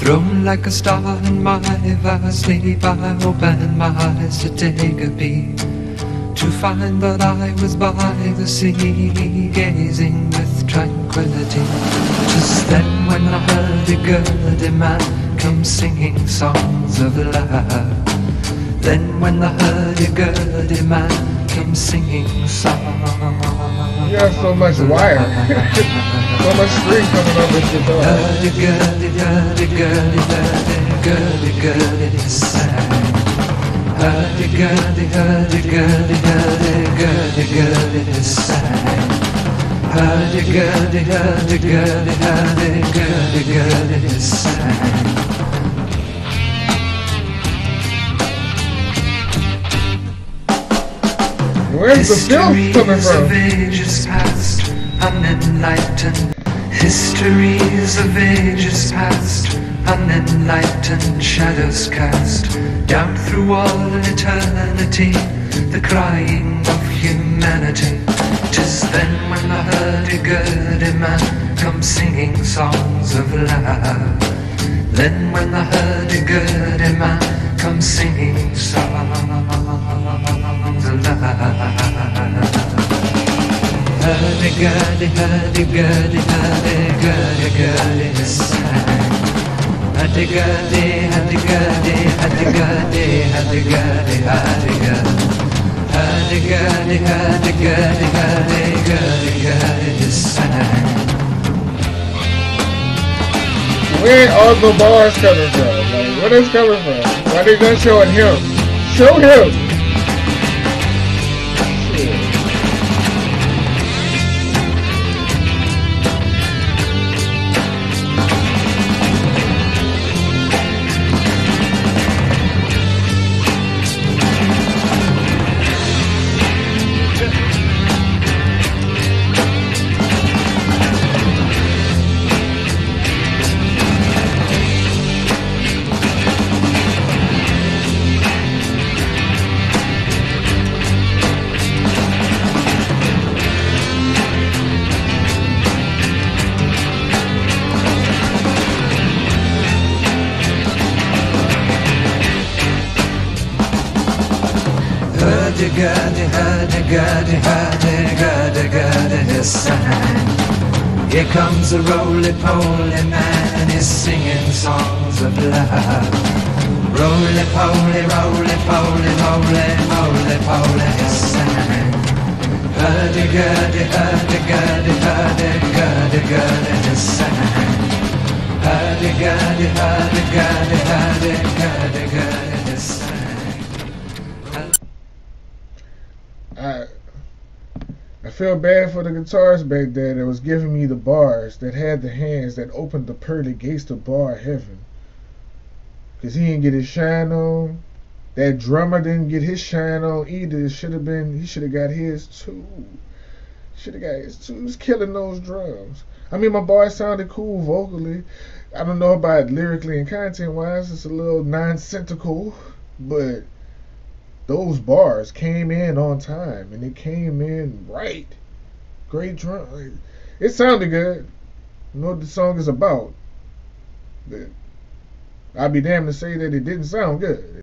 Thrown like a star in my vast sleep, I opened my eyes to take a peek. To find that I was by the sea, gazing with tranquility. Just then, when I hurdy gurdy man come singing songs of love. Then, when I hurdy gurdy man come singing songs. You have so much wire, string coming door. Gurdy, hurdy gurdy, gurdy, sang. Hurdy gurdy, hurdy gurdy, hurdy gurdy, gurdy, sang. Hurdy gurdy, hurdy gurdy, hurdy gurdy, gurdy, sang. Where's the filth coming from? Unenlightened. Histories of ages past, unenlightened. Shadows cast down through all eternity. The crying of humanity. Tis then when a good man come singing songs of love. Then when a good man come singing songs of love. Hurdy gurdy, hurdy gurdy, gurdy, sang. Hurdy gurdy, hurdy gurdy, hurdy gurdy, hurdy gurdy, hurdy gurdy. Hurdy gurdy, hurdy gurdy, hurdy gurdy, gurdy, sang. Where are the bars coming from? Like, where is coming from? Why they not showing him? Show him! Hurdy gurdy, hurdy gurdy, hurdy gurdy, gurdy, sang. Here comes a roly-poly man and he's singing songs of love. Roly-poly, roly-poly, roly, roly-poly, he sang. Hurdy gurdy, hurdy gurdy, hurdy gurdy, gurdy, he sang. Hurdy gurdy, hurdy gurdy, hurdy gurdy, gurdy, I I feel bad for the guitarist back there that was giving me the bars that had the hands that opened the pearly gates to bar heaven. Cause he didn't get his shine on. That drummer didn't get his shine on either. Should have been he should have got his too. Should have got his too. He was killing those drums. I mean my boy sounded cool vocally. I don't know about lyrically and content wise, it's a little nonsensical, but those bars came in on time and it came in right. Great drum. It sounded good. I know what the song is about. But I'd be damned to say that it didn't sound good.